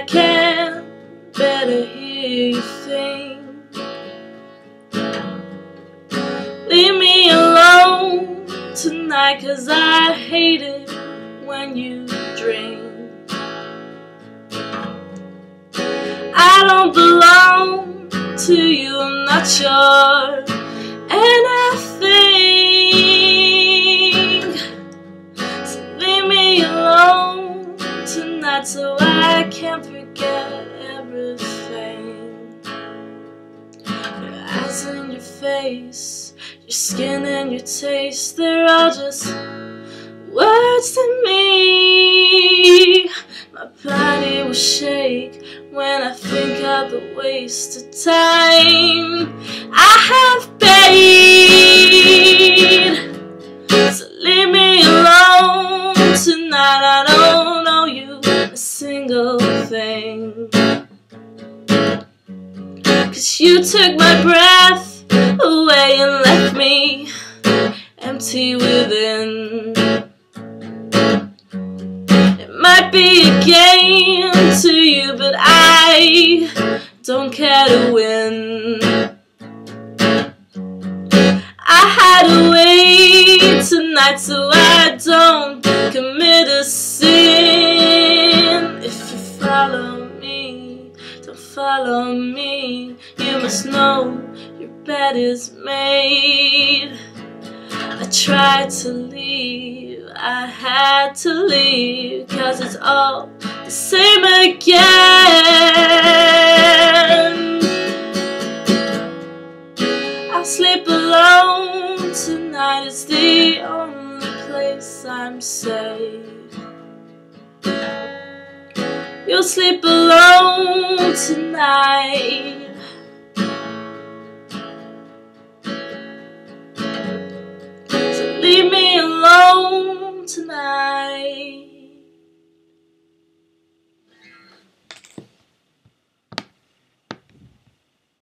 I can better hear you sing. Leave me alone tonight, cause I hate it when you drink. I don't belong to you, I'm not sure. And I think. I can forget everything Your eyes and your face, your skin and your taste They're all just words to me My body will shake when I think of the waste of time I have paid. Cause you took my breath away and left me empty within. It might be a game to you, but I don't care to win. I had to wait tonight so I don't commit follow me. You must know your bed is made. I tried to leave, I had to leave, cause it's all the same again. I'll sleep alone tonight, it's the only place I'm safe. You'll sleep alone tonight. So leave me alone tonight.